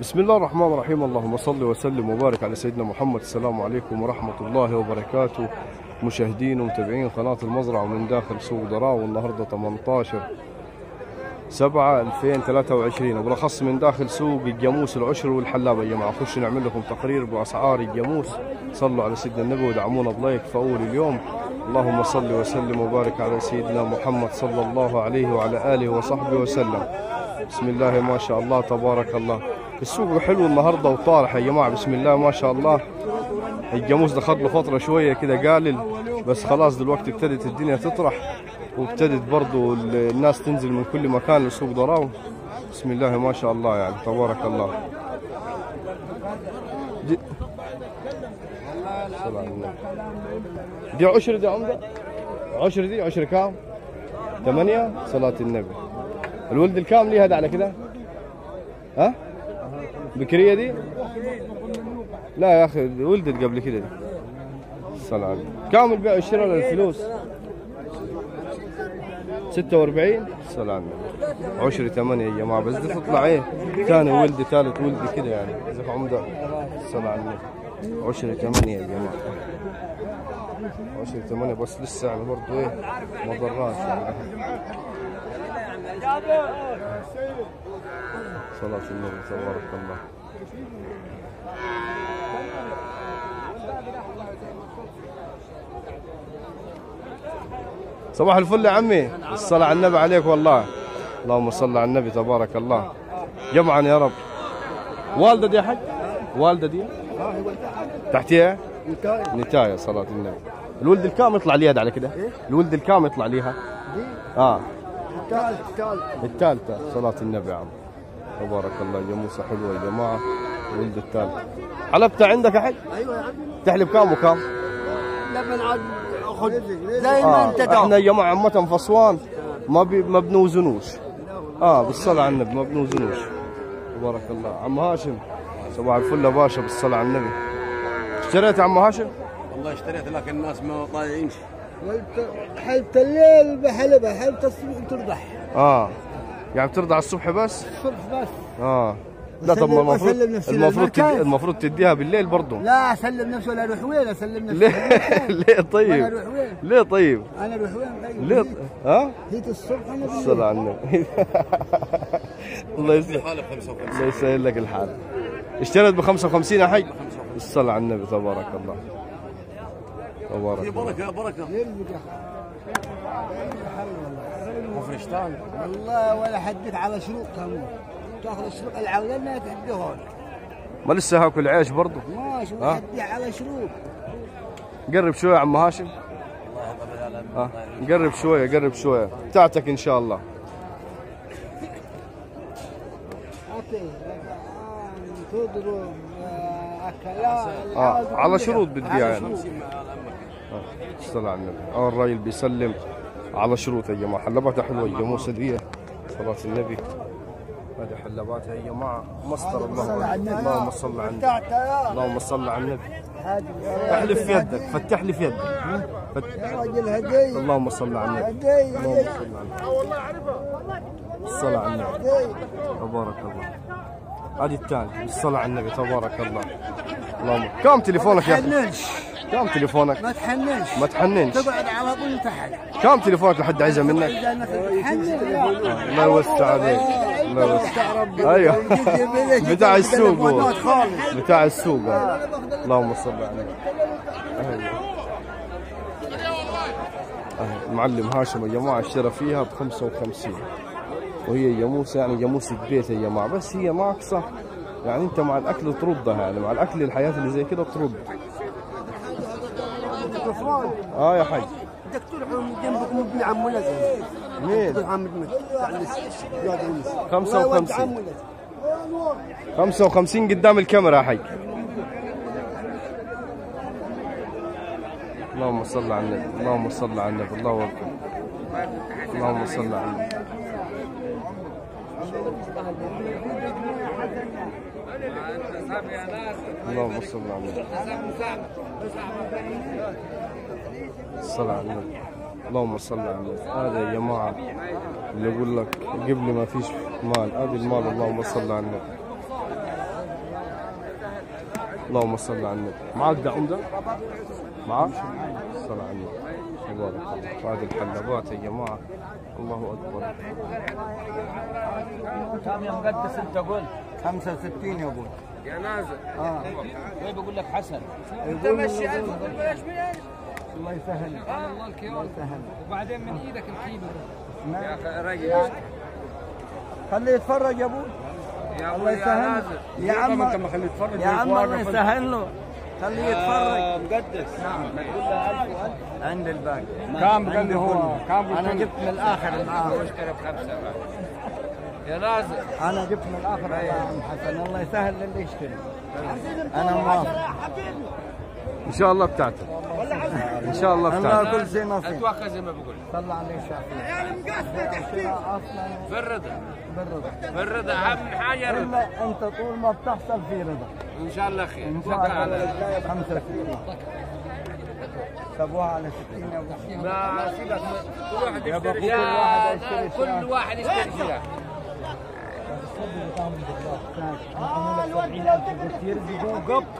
بسم الله الرحمن الرحيم. اللهم صل وسلم وبارك على سيدنا محمد. السلام عليكم ورحمة الله وبركاته. مشاهدين ومتابعين قناة المزرعة من داخل سوق دراو والنهاردة 18 7 2023 وبالأخص من داخل سوق الجاموس العشر والحلابة. يا جماعة خش نعمل لكم تقرير بأسعار الجاموس. صلوا على سيدنا النبي ودعمونا ب like في أول اليوم. اللهم صل وسلم وبارك على سيدنا محمد صلى الله عليه وعلى آله وصحبه وسلم. بسم الله ما شاء الله تبارك الله. السوق حلو النهارده وطارح يا جماعة بسم الله ما شاء الله. الجاموس ده خد له فترة شوية كده قالل بس خلاص دلوقتي ابتدت الدنيا تطرح وابتدت برضو ال- الناس تنزل من كل مكان لسوق ضراو بسم الله ما شاء الله يعني تبارك الله. دي. دي عشر دي عمدة؟ عشر دي؟ عشر كام؟ ثمانية صلاة النبي. الولد الكام ليه هذا على كده؟ ها؟ بكرية دي؟ لا يا أخي ولدت قبل كده دي. الصلاة النبي. كام البيع والشراء للفلوس 46 الصلاة النبي عشر ثمانية يا جماعة بس دي تطلع إيه؟ ثاني ولدي ثالث ولدي كده يعني. زي عمدة. الصلاة النبي عشر ثمانية يا جماعة. عشر ثمانية بس لسه يعني برضه إيه مضرات يعني. صلاة النبي تبارك الله صباح الفل يا عمي. الصلاة على النبي عليك والله. اللهم صل على النبي تبارك الله. جمعا يا رب. والدة دي يا حاج؟ والدة دي؟ تحتيها؟ نتاية صلاة النبي. الولد الكام يطلع ليها على كده؟ الولد الكام يطلع ليها؟ آه. الثالثة. صلاة النبي يا عم. تبارك الله. جاموسة حلوة يا جماعة. ولد الثالثة حلبتها عندك يا حاج أيوه. يا عم تحلب كام وكام؟ لما عاد خذ زي ما آه. انت إحنا دعوة يا جماعة عامة في أسوان ما بي ما بنوزنوش. آه بالصلاة على النبي ما بنوزنوش. تبارك الله. عم هاشم. صباح الفل يا باشا بالصلاة على النبي. اشتريت يا عم هاشم؟ والله اشتريت لكن الناس ما طايعينش حلبة الليل بحلبها حلبة الصبح تربح آه. يعني بترضع الصبح بس؟ الصبح بس. آه. لا طب ما المفروض المفروض تدي. المفروض تديها بالليل برضه. لا أسلم نفسي ولا أروح وين؟ أسلم نفسي ليه؟ ليه أنا طيب أروح وين؟ ليه طيب؟ أنا أروح وين؟ طيب ليه ها؟ جيت الصبح أنا بالليل. الصلاة على النبي. الله يسلمك حالة 55 الله يسهل لك الحال. اشتريت ب 55 يا حي؟ الصلاة على النبي تبارك الله. في الله بركة بركة. وفرشتان. والله ولا حدك على شروق كمان تأخذ الشروق العودة ما تحدي هون. ما لسه هاكل عيش برضه ماشي ها؟ حدي على شروق. قرب شوية يا عم هاشم. ها؟ قرب شوية قرب شوية بتاعتك إن شاء الله. أوكي. تضرب آه، آه على شروط بديها يعني آه، الصلاة على النبي آه الراجل بيسلم على شروط يا جماعة. حلباتها حلوة الجاموسة دي صلاة النبي. هذه حلباتها يا جماعة. مسطر الله. اللهم صل على النبي. اللهم صل على النبي. احلف في يدك. فتح لي في يدك. فت... يا اللهم صل على النبي. اللهم صل على النبي. الصلاة على النبي. تبارك الله. هذه الثانية الصلاة على النبي. تبارك الله. اللهم. كم تليفونك يا أخي؟ كم تليفونك؟ ما تحننش. ما تحننش. تقعد على طول تحت كم تليفونك لحد عايزه منك؟ الله يوسع عليك. الله يوسع. أيوه. بتاع السوق هو. بتاع السوق. اللهم صل على النبي. أهلا. أهلا. المعلم هاشم يا جماعة اشترى فيها ب 55 وهي جاموسه يعني جاموسه بيت يا جماعة. بس هي ناقصه يعني أنت مع الأكل تردها يعني مع الأكل الحياة اللي زي كده ترد. آه يا حي. دكتور عم جنبك مبني عم ولد مين عم 55. عم ولد 55 قدام الكاميرا يا حي. اللهم صل على النبي اللهم صل على النبي الله أكبر. اللهم صل على النبي. اللهم صل على النبي. اللهم صل على النبي. هذا يا جماعة اللي يقول لك قبل ما فيش مال. هذه المال اللهم صل على النبي. اللهم صل على النبي. معك ده عمدة؟ معك صل على النبي. الله. هذه الحلبات يا جماعة. الله أكبر. كم يا مقدس أنت قلت 65 يا أبوي يا نازل. آه. هو بيقول لك حسن؟ أنت مشي 1000 الله يسهل. الله الكيلو وبعدين من إيدك الكيلو يا أخي راجل خليه يتفرج يا أبوي يا الله يسهل. يا عم أنت ما خليه يتفرج. يا عم الله يسهل له. خليه يتفرج. مقدس. نعم. عند الباقي. كم قال لي هو كم أنا جبت من الآخر معاه أشتري بخمسة يا نازل. أنا جبت من الآخر يا عم حسن. الله يسهل للي يشتري. أنا موافق. إن شاء الله بتاعته إن شاء الله الله بتاعته كل شيء نصيب. أتوقع زي ما بقول. صلى عليه الشافعي في الرضا بالرضا. في الرضا أهم حاجة رضا. أنت طول ما بتحصل في رضا. إن شاء الله خير. إن شاء الله. 65 سبوها على 60 يا أبو ما سيبك. كل واحد يشتري كل واحد يشتري كل واحد يشتري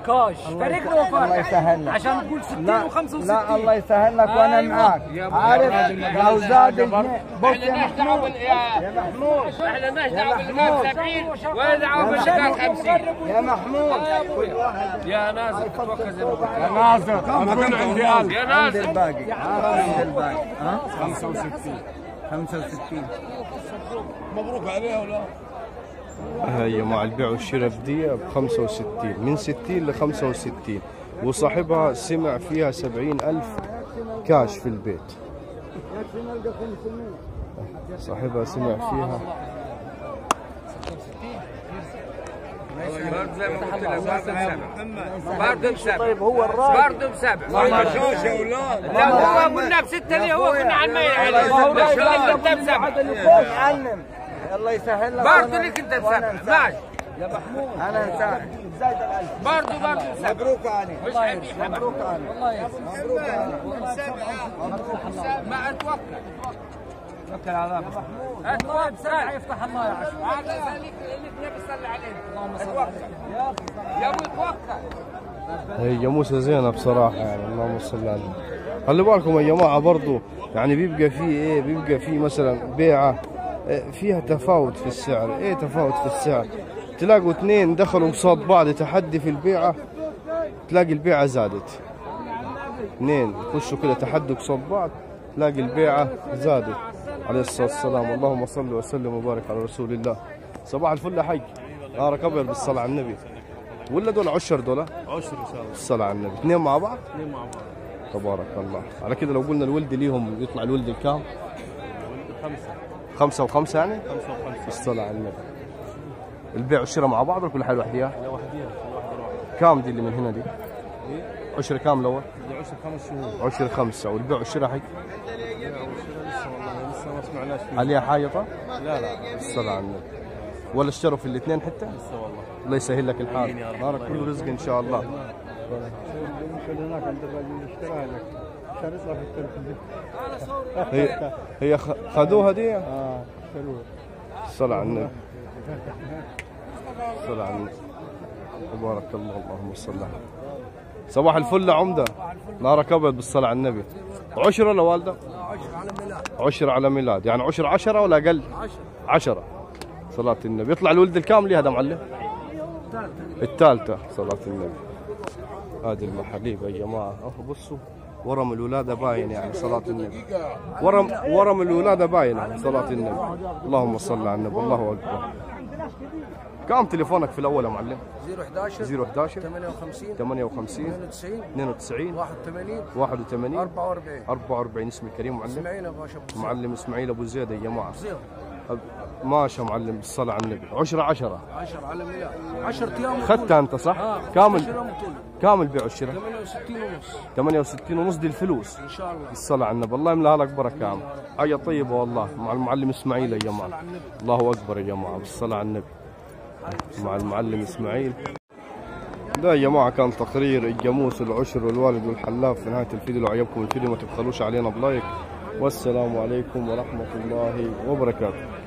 كاش الله يسهل لك عشان تقول 60 لا و65 لا الله يسهل لك وأنا. معاك عارف. لو زاد بص يا محمود يا محمود إحنا ناش يا دعوه بالمال محمود. 70 ولا دعوه بالشكال 50 يا محمود يا نازل زي ما يا نازل أنا عندي يا نازل الباقي عند الباقي ها 65 65 مبروك عليها ولا هي مع البيع والشراء بدية ب 65 من 60 ل 65 وصاحبها سمع فيها 70 ألف كاش في البيت صاحبها سمع فيها برضه زي ما قلت لك برضه بسبع برضه بسبع طيب هو الراجل برضه بسبع لا هو قلنا بستة ليه هو عن ما الله يعني يسهل بس لك. انت بسبع علم الله يسهل لك برضه ليك أنت وأنا بسبع مساعد. ماشي أنا مساعد زايد الألف برضه برضه مبروك عليك مش عندي مبروك عليك مبروك عليك ما أتوقع. توكل على الله أتوقع سبعة يفتح الله يا عشر هذا ليك ليك نبي صلي عليه. اللهم صل يا أبو أتوقع هي جاموسة زينة بصراحة يعني اللهم صل على النبي خلي بالكم يا جماعة برضو يعني بيبقى في إيه؟ بيبقى في مثلا بيعة. فيها تفاوت في السعر. إيه تفاوت في السعر؟ تلاقوا اثنين دخلوا قصاد بعض تحدي في البيعة تلاقي البيعة زادت. اثنين يخشوا كده تحدي قصاد بعض تلاقي البيعة زادت. عليه الصلاة والسلام. اللهم صل وسلم وبارك على رسول الله. صباح الفل يا حي نهارك أبيض بالصلاة على النبي. ولا دول عشر دول؟ عشر إن شاء الله. الصلاة على النبي. اثنين مع بعض؟ اثنين مع بعض. تبارك الله. على كده لو قلنا الولد ليهم يطلع الولد الكام؟ خمسة. خمسة وخمسة يعني؟ خمسة وخمسة. الصلاة على النبي البيع والشراء مع بعض ولا كل حاجة لوحديها لا كل واحدة لوحدها كام دي اللي من هنا دي؟ عشرة كام الأول؟ دي عشر خمس شهور. عشرة خمسة. والبيع والشراء حي لا والشراء لسه والله لسه ما سمعناش فيه. عليها حاجة لا لا. الصلاة على النبي ولا اشتروا في الاثنين حتى؟ لسه والله. الله يسهل لك الحال. نارك كله رزق إن شاء الله. هناك عند الرجل اشتراها لك هي هي خذوها دي؟ آه شروه الصلاة على النبي. الصلاة على النبي. تبارك الله اللهم صل على صباح الفل عمدة. نارك أبيض بالصلاة على النبي. عشرة ولا والدة؟ عشرة على ميلاد. يعني عشرة عشرة ولا أقل؟ عشرة. صلاة النبي. يطلع الولد الكامل هذا معلم؟ الثالثة. صلاة النبي. هذه المحاليب يا جماعة. أهو بصوا. ورم الولادة باين يعني صلاة النبي. ورم ورم الولادة باين صلاة النبي. اللهم صل على النبي. الله أكبر. كم تليفونك في الأول يا معلم؟ 011 011 58 58 92 92 81 81 44 44 اسم الكريم معلم. باشا أبو معلم إسماعيل أبو زيد يا جماعة. ماشي معلم بالصلاه على النبي. عشرة عشرة. 10 على ميلاد 10 أيام خدتها أنت صح؟ آه كامل. 10 كامل بيع والشراء 68 ونص. 68 ونص دي الفلوس. إن شاء الله. الصلاة على النبي. الله يملأها لك بركة يا عم. حاجة طيبة والله. مع المعلم إسماعيل يا جماعة. الله أكبر يا جماعة. بالصلاة على النبي. مع المعلم إسماعيل. ده يا جماعة كان تقرير الجاموس العشر والوالد والحلاف في نهاية الفيديو. لو عجبكم الفيديو ما تبخلوش علينا بلايك. والسلام عليكم ورحمة الله وبركاته.